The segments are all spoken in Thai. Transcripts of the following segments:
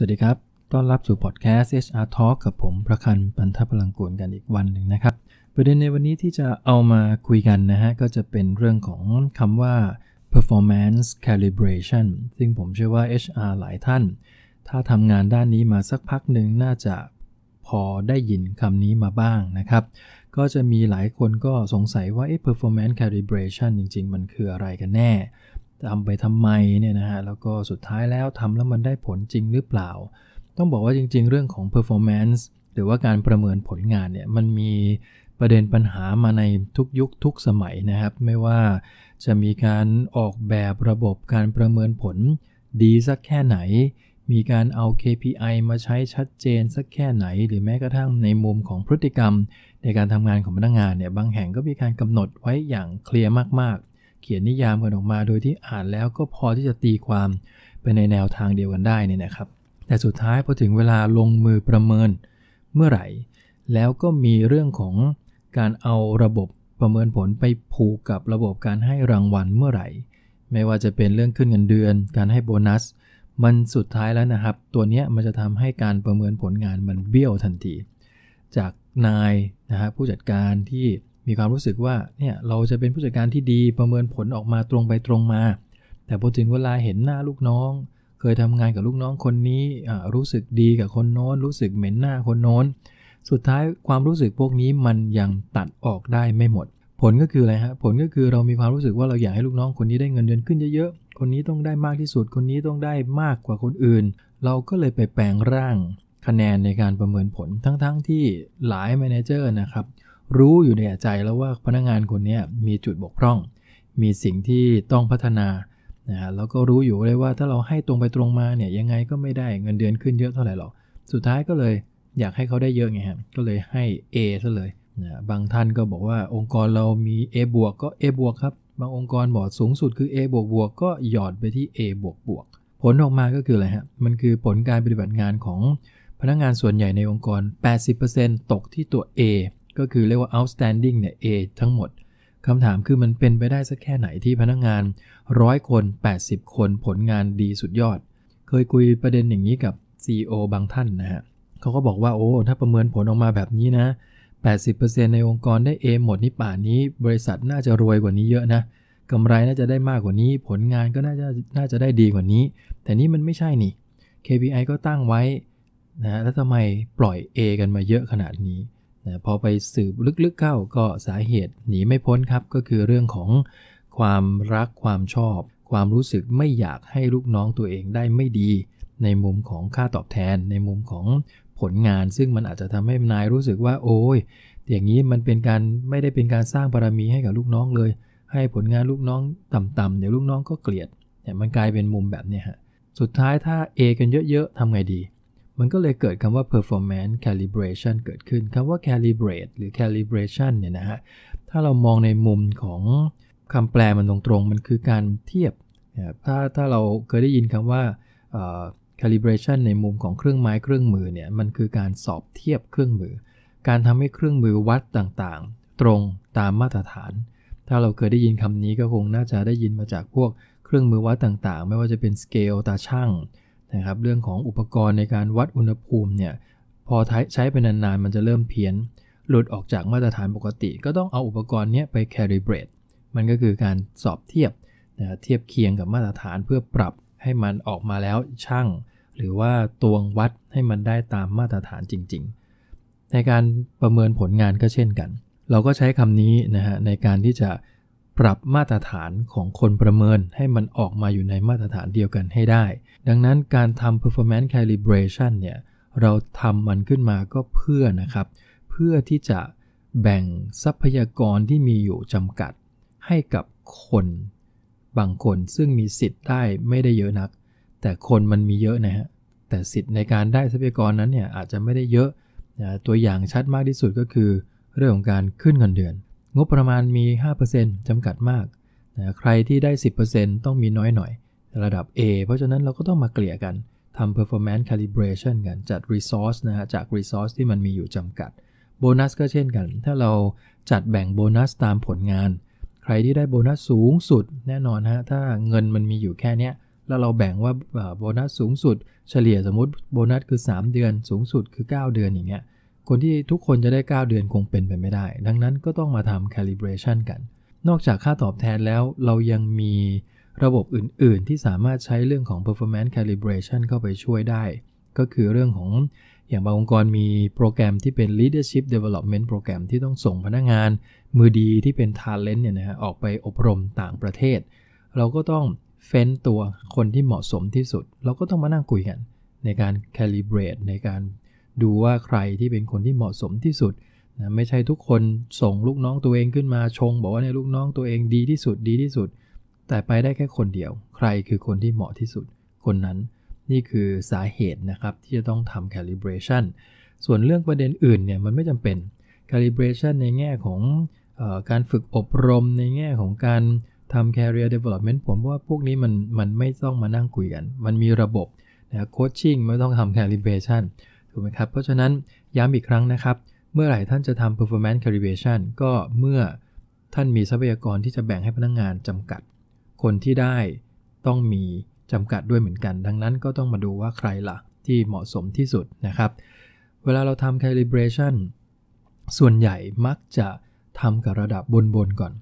สวัสดีครับ ต้อนรับสู่พอดแคสต์ HR Talk กับผมประคันปันทพลังกูลกันอีกวันหนึ่งนะครับ ประเด็นในวันนี้ที่จะเอามาคุยกันนะฮะ ก็จะเป็นเรื่องของคำว่า performance calibration ซึ่งผมเชื่อว่า HR หลายท่าน ถ้าทำงานด้านนี้มาสักพักหนึ่งน่าจะพอได้ยินคำนี้มาบ้างนะครับ ก็จะมีหลายคนก็สงสัยว่า performance calibration จริง ๆ มันคืออะไรกันแน่ ทำไปทำไมเนี่ยนะฮะแล้วก็สุดท้ายแล้วทำแล้วมันได้ผลจริงหรือเปล่า ต้องบอกว่าจริง ๆ เรื่องของ performance หรือว่าการประเมินผลงานเนี่ยมันมีประเด็นปัญหามาในทุกยุคทุกสมัยนะครับ ไม่ว่าจะมีการออกแบบระบบการประเมินผลดีสักแค่ไหน มีการเอา KPI มาใช้ชัดเจนสักแค่ไหน หรือแม้กระทั่งในมุมของพฤติกรรม ในการทำงานของพนักงานเนี่ยบางแห่งก็มีการกำหนดไว้อย่างเคลียร์มาก เขียนนิยามกันออกมา โดยที่อ่านแล้วก็พอที่จะตีความไปในแนวทางเดียวกันได้นี่นะครับ แต่สุดท้ายพอถึงเวลาลงมือประเมินเมื่อไหร่ แล้วก็มีเรื่องของการเอาระบบประเมินผลไปผูกกับระบบการให้รางวัลเมื่อไหร่ ไม่ว่าจะเป็นเรื่องขึ้นเงินเดือน การให้โบนัส มันสุดท้ายแล้วนะครับ ตัวนี้มันจะทำให้การประเมินผลงานมันเบี้ยวทันที จากนายนะฮะผู้จัดการที่ มีความรู้สึกว่าเนี่ยเราจะเป็นผู้จัดการที่ดีประเมินผลออกมาตรงไปตรงมา แต่พอถึงเวลาเห็นหน้าลูกน้อง เคยทำงานกับลูกน้องคนนี้รู้สึกดีกับคนโน้น รู้สึกเหม็นหน้าคนโน้น สุดท้ายความรู้สึกพวกนี้มันยังตัดออกได้ไม่หมด ผลก็คืออะไรฮะผลก็คือเรามีความรู้สึกว่าเราอยากให้ลูกน้องคนนี้ได้เงินเดือนขึ้นเยอะๆคนนี้ต้องได้มากที่สุดคนนี้ต้องได้มากกว่าคนอื่น เราก็เลยไปแปลงร่างคะแนนในการประเมินผลทั้งๆทที่หลายแมเนเจอร์นะครับ รู้อยู่ในใจแล้วว่าพนักงานคนนี้มีจุดบกพร่อง มีสิ่งที่ต้องพัฒนานะฮะแล้วก็รู้อยู่เลยว่าถ้าเราให้ตรงไปตรงมาเนี่ยยังไงก็ไม่ได้เงินเดือนขึ้นเยอะเท่าไหร่หรอก สุดท้ายก็เลยอยากให้เขาได้เยอะไงครับก็เลยให้ A ซะเลยนะบางท่านก็บอกว่าองค์กรเรามี A บวกก็ A บวกครับ บางองค์กรบอกสูงสุดคือ A บวกบวกก็หยอดไปที่ A บวกบวกผลออกมาก็คืออะไรฮะ มันคือผลการปฏิบัติงานของพนักงานส่วนใหญ่ในองค์กร 80%ตกที่ตัว A ก็คือเรียกว่า outstanding เนี่ย A ทั้งหมดคำถามคือมันเป็นไปได้สักแค่ไหนที่พนักงานร้อยคน 80 คนผลงานดีสุดยอด เคยคุยประเด็นอย่างนี้กับ CEO บางท่านนะฮะเขาก็บอกว่าโอ้ถ้าประเมินผลออกมาแบบนี้นะ 80%ในองค์กรได้ A หมดนี่ป่านนี้ บริษัทน่าจะรวยกว่านี้เยอะนะกำไรน่าจะได้มากกว่านี้ ผลงานก็น่าจะน่าจะได้ดีกว่านี้ แต่นี่มันไม่ใช่นี่ KPI ก็ตั้งไว้นะแล้วทำไมปล่อย A กันมาเยอะขนาดนี้ นะพอไปสืบลึกๆเข้าก็สาเหตุหนีไม่พ้นครับก็คือเรื่องของความรักความชอบ ความรู้สึกไม่อยากให้ลูกน้องตัวเองได้ไม่ดี ในมุมของค่าตอบแทน ในมุมของผลงาน ซึ่งมันอาจจะทำให้นายรู้สึกว่า โอ้ยอย่างนี้มันเป็นการไม่ได้เป็นการสร้างบารมีให้กับลูกน้องเลย ให้ผลงานลูกน้องต่ำๆเดี๋ยวลูกน้องก็เกลียดเนี่ยมันกลายเป็นมุมแบบนี้ฮะสุดท้ายถ้า A กันเยอะๆทำไงดี มันก็เลยเกิดคำว่า performance calibration เกิดขึ้นคำว่า calibrate หรือ calibration เนี่ยนะฮะ ถ้าเรามองในมุมของคำแปลมันตรงๆ มันคือการเทียบ ถ้าถ้าเราเคยได้ยินคำว่า calibration ในมุมของเครื่องไม้เครื่องมือเนี่ย มันคือการสอบเทียบเครื่องมือ การทำให้เครื่องมือวัดต่างๆ ตรงตามมาตรฐาน ถ้าเราเคยได้ยินคำนี้ก็คงน่าจะได้ยินมาจากพวกเครื่องมือวัดต่างๆ ไม่ว่าจะเป็นสเกลตาช่าง นะครับเรื่องของอุปกรณ์ในการวัดอุณหภูมิเนี่ยพอใช้ไปนานๆ มันจะเริ่มเพี้ยน หลุดออกจากมาตรฐานปกติ ก็ต้องเอาอุปกรณ์นี้ไป calibrate มันก็คือการสอบเทียบนะเทียบเคียงกับมาตรฐานเพื่อปรับให้มันออกมาแล้วช่าง หรือว่าตวงวัดให้มันได้ตามมาตรฐานจริง ๆ ในการประเมินผลงานก็เช่นกัน เราก็ใช้คำนี้นะฮะในการที่จะ ปรับมาตรฐานของคนประเมินให้มันออกมาอยู่ในมาตรฐานเดียวกันให้ได้ ดังนั้นการทำ performance calibration เนี่ยเราทำมันขึ้นมาก็เพื่อนะครับ เพื่อที่จะแบ่งทรัพยากรที่มีอยู่จำกัด ให้กับคนบางคนซึ่งมีสิทธิ์ได้ไม่ได้เยอะนัก แต่คนมันมีเยอะนะฮะแต่สิทธิ์ในการได้ทรัพยากรนั้นเนี่ยอาจจะไม่ได้เยอะนะตัวอย่างชัดมากที่สุดก็คือ เรื่องของการขึ้นเงินเดือน งบประมาณมี 5%จำกัดมากนะใครที่ได้ 10%ต้องมีน้อยหน่อย ระดับ A เพราะฉะนั้นเราก็ต้องมาเกลี่ยกันทำ performance calibration กัน จัด resource นะฮะ จาก resource ที่มันมีอยู่จำกัด โบนัสก็เช่นกัน ถ้าเราจัดแบ่งโบนัสตามผลงาน ใครที่ได้โบนัสสูงสุดแน่นอนฮะ ถ้าเงินมันมีอยู่แค่นี้แล้วเราแบ่งว่าโบนัสสูงสุด เฉลี่ยสมมติโบนัสคือ 3 เดือน สูงสุดคือ 9 เดือนอย่างเงี้ย คนที่ทุกคนจะได้ 9 เดือนคงเป็นไปไม่ได้ ดังนั้นก็ต้องมาทำ calibration กัน นอกจากค่าตอบแทนแล้วเรายังมีระบบอื่น ๆ ที่สามารถใช้เรื่องของ performance calibration เข้าไปช่วยได้ ก็คือเรื่องของอย่างบางองค์กรมีโปรแกรมที่เป็น leadership development โปรแกรมที่ต้องส่งพนักงาน มือดีที่เป็น talent เนี่ยนะฮะออกไปอบรมต่างประเทศ เราก็ต้องเฟ้นตัวคนที่เหมาะสมที่สุด เราก็ต้องมานั่งคุยกัน ในการ calibrate ในการ ดูว่าใครที่เป็นคนที่เหมาะสมที่สุดนะไม่ใช่ทุกคนส่งลูกน้องตัวเองขึ้นมาชง บอกว่าในลูกน้องตัวเองดีที่สุดดีที่สุด แต่ไปได้แค่คนเดียว ใครคือคนที่เหมาะที่สุด คนนั้นนี่คือสาเหตุนะครับ ที่จะต้องทำ calibration ส่วนเรื่องประเด็นอื่นเนี่ยมันไม่จำเป็น calibration ในแง่ของออการฝึกอบรมในแง่ของการทำ career development ผมว่าพวกนี้มันมันไม่ต้องมานั่งคุยกัน มันมีระบบนะโคชชิ่งไม่ต้องทำ calibration ถูกไหมครับ เพราะฉะนั้นย้ำอีกครั้งนะครับ เมื่อไหร่ท่านจะทำ performance calibration ก็เมื่อท่านมีทรัพยากรที่จะแบ่งให้พนักงงานจำกัด คนที่ได้ต้องมีจำกัดด้วยเหมือนกัน ดังนั้นก็ต้องมาดูว่าใครละ่ะที่เหมาะสมที่สุดนะครับ เวลาเราทำ calibration ส่วนใหญ่มักจะทำกับระดับบนๆก่อน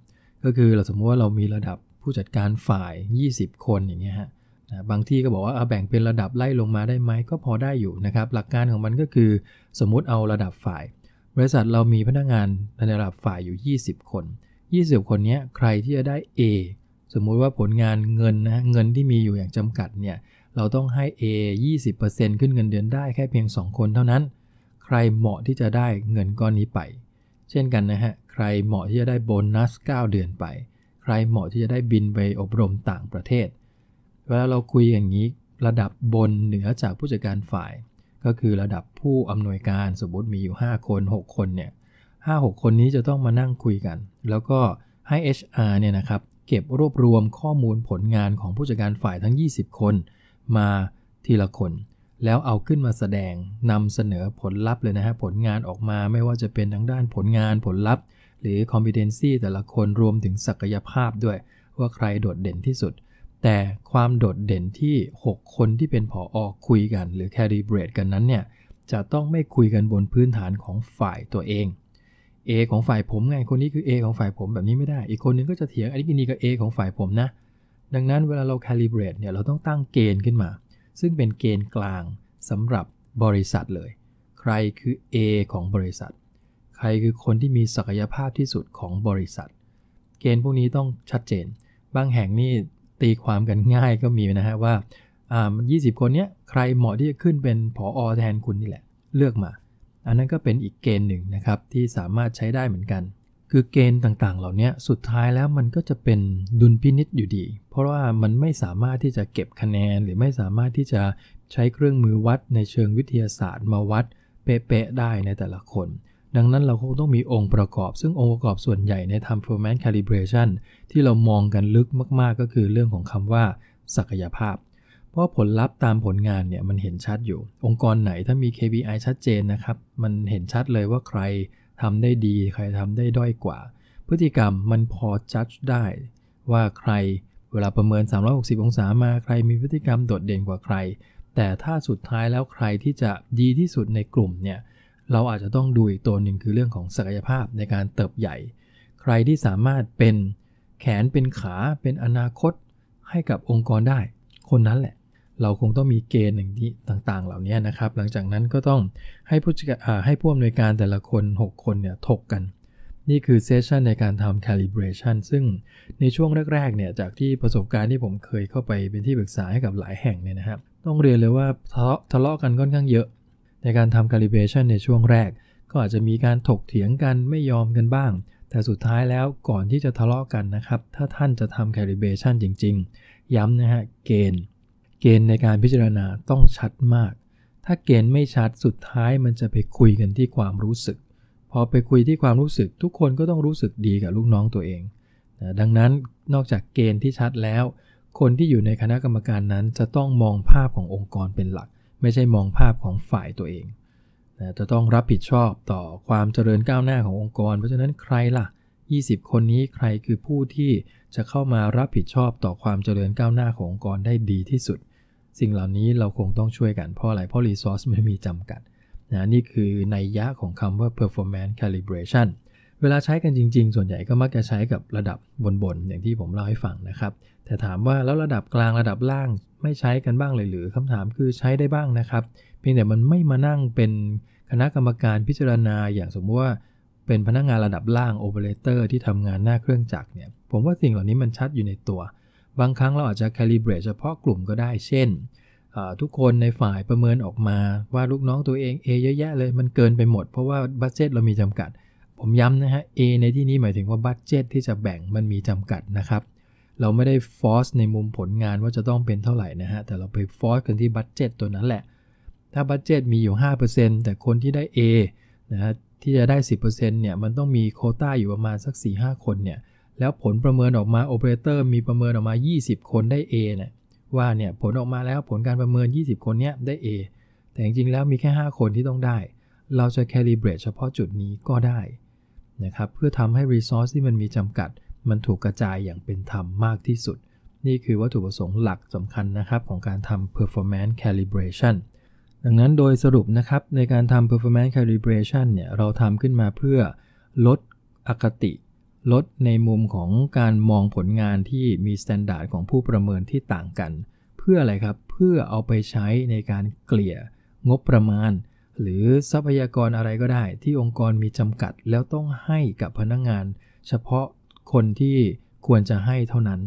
ก็คือเราสมมติว่าเรามีระดับผู้จัดการฝ่าย 20 คนอย่างเงี้ยฮะ บางที่ก็บอกว่าเอาแบ่งเป็นระดับไล่ลงมาได้ไหมก็พอได้อยู่นะครับหลักการของมันก็คือสมมุติเอาระดับฝ่าย บริษัทเรามีพนักงานในระดับฝ่ายอยู่ 20 คน 20 คนนี้ใครที่จะได้ A สมมุติว่าผลงานเงินนะเงินที่มีอยู่อย่างจำกัดเนี่ยเราต้องให้ A 20%ขึ้นเงินเดือนได้แค่เพียง 2 คนเท่านั้น ใครเหมาะที่จะได้เงินก้อนนี้ไป เช่นกันนะฮะใครเหมาะที่จะได้โบนัส 9 เดือนไป ใครเหมาะที่จะได้บินไปอบรมต่างประเทศ เวลาเราคุยอย่างนี้ระดับบนเหนือจากผู้จัดการฝ่าย ก็คือระดับผู้อำนวยการสมมติมีอยู่ 5 คน 6 คนเนี่ยห้าหคนนี้จะต้องมานั่งคุยกัน แล้วก็ให้ HR เนี่ยนะครับเก็บรวบรวมข้อมูลผลงานของผู้จัดการฝ่ายทั้ง 20 คน มาทีละคน แล้วเอาขึ้นมาแสดงนำเสนอผลลัพธ์เลยนะฮะผลงานออกมาไม่ว่าจะเป็นทางด้านผลงานผลลัพธ์ หรือ competency แต่ละคนรวมถึงศักยภาพด้วย ว่าใครโดดเด่นที่สุด แต่ความโดดเด่นที่ 6 คนที่เป็นผออคุยกัน หรือ calibrate กันนั้นเนี่ยจะต้องไม่คุยกันบนพื้นฐานของฝ่ายตัวเอง A ของฝ่ายผมไงคนนี้คือ A ของฝ่ายผมแบบนี้ไม่ได้ อีกคนนึงก็จะเถียงอันนี้กนี่ก็ A ของฝ่ายผมนะ ดังนั้นเวลาเรา calibrate เนี่ยเราต้องตั้งเกณฑ์ขึ้นมา ซึ่งเป็นเกณฑ์กลางสำหรับบริษัทเลย ใครคือ A ของบริษัท ใครคือคนที่มีศักยภาพที่สุดของบริษัท เกณฑ์พวกนี้ต้องชัดเจน บางแห่งนี่ ตีความกันง่ายก็มีนะฮะว่าอ่า20 คนเนี้ยใครเหมาะที่จะขึ้นเป็นผออแทนคุณนี่แหละ เลือกมา อันนั้นก็เป็นอีกเกณฑ์หนึ่งนะครับที่สามารถใช้ได้เหมือนกัน คือเกณฑ์ต่างๆ เหล่านี้สุดท้ายแล้วมันก็จะเป็นดุลพินิษอยู่ดี เพราะว่ามันไม่สามารถที่จะเก็บคะแนน หรือไม่สามารถที่จะใช้เครื่องมือวัดในเชิงวิทยาศาสตร์มาวัดเป๊ะๆได้ในแต่ละคน ดังนั้นเราคงต้องมีองค์ประกอบ ซึ่งองค์ประกอบส่วนใหญ่ในทำ performance calibration ที่เรามองกันลึกมาก ๆ ก็คือเรื่องของคำว่า ศักยภาพ เพราะผลลัพธ์ตามผลงานเนี่ยมันเห็นชัดอยู่ องค์กรไหนถ้ามี KPI ชัดเจนนะครับ มันเห็นชัดเลยว่าใครทำได้ดี ใครทำได้ด้อยกว่า พฤติกรรมมันพอจัดได้ ว่าใครเวลาประเมิน 360 องศามาใครมีพฤติกรรมโดดเด่นกว่าใคร แต่ถ้าสุดท้ายแล้วใครที่จะดีที่สุดในกลุ่มเนี่ย เราอาจจะต้องดูอีกตัวหนึ่งคือเรื่องของศักยภาพในการเติบใหญ่ ใครที่สามารถเป็นแขนเป็นขาเป็นอนาคตให้กับองค์กรได้ คนนั้นแหละ เราคงต้องมีเกณฑ์อย่างที่ต่างๆ เหล่านี้นะครับ หลังจากนั้นก็ต้องให้ผู้ให้ผู้อำนวยการแต่ละคน 6 คนเนี่ยถกกัน นี่คือเซสชันในการทำ calibration ซึ่งในช่วงแรกๆเนี่ยจากที่ประสบการณ์ที่ผมเคยเข้าไปเป็นที่ปรึกษาให้กับหลายแห่งเนี่ยนะครับต้องเรียนเลยว่าทะเลาะกันค่อนข้างเยอะ ในการทำ calibration ในช่วงแรก ก็อาจจะมีการถกเถียงกันไม่ยอมกันบ้าง แต่สุดท้ายแล้วก่อนที่จะทะเลาะกันนะครับ ถ้าท่านจะทำ calibration จริง ๆ ย้ำนะฮะเกณฑ์ เกณฑ์ในการพิจารณาต้องชัดมาก ถ้าเกณฑ์ไม่ชัดสุดท้ายมันจะไปคุยกันที่ความรู้สึก พอไปคุยที่ความรู้สึก ทุกคนก็ต้องรู้สึกดีกับลูกน้องตัวเองนะดังนั้นนอกจากเกณฑ์ที่ชัดแล้ว คนที่อยู่ในคณะกรรมการนั้นจะต้องมองภาพขององค์กรเป็นหลัก ไม่ใช่มองภาพของฝ่ายตัวเองนะจะต้องรับผิดชอบต่อความเจริญก้าวหน้าขององค์กร เพราะฉะนั้นใครล่ะ 20 คนนี้ใครคือผู้ที่จะเข้ามารับผิดชอบต่อความเจริญก้าวหน้าขององค์กรได้ดีที่สุด สิ่งเหล่านี้เราคงต้องช่วยกันเพราะอะไรเพราะ resource มันมีจำกัดนะนี่คือในยะของคำว่า performance calibration เวลาใช้กันจริง ๆ ส่วนใหญ่ก็มักจะใช้กับระดับบนๆอย่างที่ผมเล่าให้ฟังนะครับ แต่ถามว่าแล้วระดับกลางระดับล่างไม่ใช้กันบ้างเลยหรือคำถามคือใช้ได้บ้างนะครับ เพียงแต่มันไม่มานั่งเป็นคณะกรรมการพิจารณาอย่างสมมติว่าเป็นพนักงานระดับล่างโอเปอเรเตอร์ที่ทำงานหน้าเครื่องจักรเนี่ย ผมว่าสิ่งเหล่านี้มันชัดอยู่ในตัว บางครั้งเราอาจจะ calibrate เฉพาะกลุ่มก็ได้ เช่น ทุกคนในฝ่ายประเมินออกมาว่าลูกน้องตัวเอง A เยอะแยะเลยมันเกินไปหมด เพราะว่า budget เรามีจำกัด ผมย้ำนะฮะ A ในที่นี้หมายถึงว่า budget ที่จะแบ่งมันมีจำกัดนะครับ เราไม่ได้ force ในมุมผลงานว่าจะต้องเป็นเท่าไหร่นะฮะ แต่เราไป force กันที่ budget ตัวนั้นแหละ ถ้า budget มีอยู่ 5%แต่คนที่ได้ A นะฮะที่จะได้ 10%เนี่ยมันต้องมีโควตาอยู่ประมาณสัก 4-5 คนเนี่ยแล้วผลประเมินออกมาโอเปอเรเตอร์มีประเมินออกมา 20 คนได้ A เนี่ยว่าเนี่ยผลออกมาแล้วผลการประเมิน 20 คนเนี้ยได้ A แต่จริงๆแล้วมีแค่ 5 คนที่ต้องได้ เราจะ calibrate เฉพาะจุดนี้ก็ได้ นะครับเพื่อทำให้ resource ที่มันมีจำกัด มันถูกกระจายอย่างเป็นธรรมมากที่สุด นี่คือวัตถุประสงค์หลักสำคัญนะครับของการทำ performance calibration ดังนั้นโดยสรุปนะครับในการทำ performance calibration เนี่ยเราทำขึ้นมาเพื่อลดอคติ ลดในมุมของการมองผลงานที่มีมาตรฐานของผู้ประเมินที่ต่างกัน เพื่ออะไรครับ เพื่อเอาไปใช้ในการเกลี่ยงบประมาณ หรือทรัพยากรอะไรก็ได้ ที่องค์กรมีจำกัด แล้วต้องให้กับพนักงงาน เฉพาะคนที่ควรจะให้เท่านั้น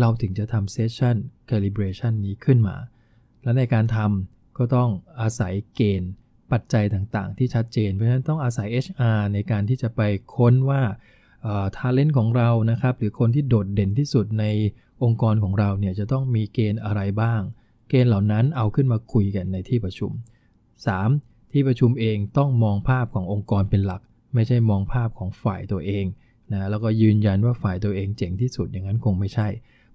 เราถึงจะทำเซสชัน calibration นี้ขึ้นมา และในการทำก็ต้องอาศัยเกณฑ์ปัจจัยต่างๆ ที่ชัดเจน เพราะฉะนั้นต้องอาศัย HR ในการที่จะไปค้นว่าทาเลนต์ของเรานะครับ หรือคนที่โดดเด่นที่สุดในองค์กรของเราเนี่ยจะต้องมีเกณฑ์อะไรบ้าง เกณฑ์เหล่านั้นเอาขึ้นมาคุยกันในที่ประชุม 3. ที่ประชุมเองต้องมองภาพขององค์กรเป็นหลัก ไม่ใช่มองภาพของฝ่ายตัวเองนะแล้วก็ยืนยันว่าฝ่ายตัวเองเจ๋งที่สุดอย่างนั้นคงไม่ใช่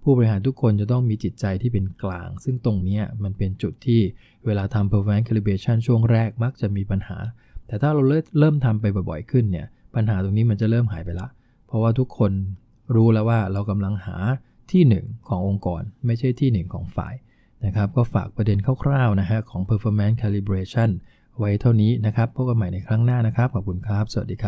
ผู้บริหารทุกคนจะต้องมีจิตใจที่เป็นกลาง ซึ่งตรงนี้มันเป็นจุดที่เวลาทำ performance calibration ช่วงแรกมักจะมีปัญหา แต่ถ้าเราเริ่มทำไปบ่อยๆขึ้นเนี่ยปัญหาตรงนี้มันจะเริ่มหายไปละ เพราะว่าทุกคนรู้แล้วว่าเรากำลังหาที่ 1 ขององค์กร ไม่ใช่ที่ 1 ของฝ่ายนะครับก็ฝากประเด็นคร่าวๆนะฮะของ performance calibration ไว้เท่านี้นะครับพบกันใหม่ในครั้งหน้านะครับ ขอบคุณครับ สวัสดีครับ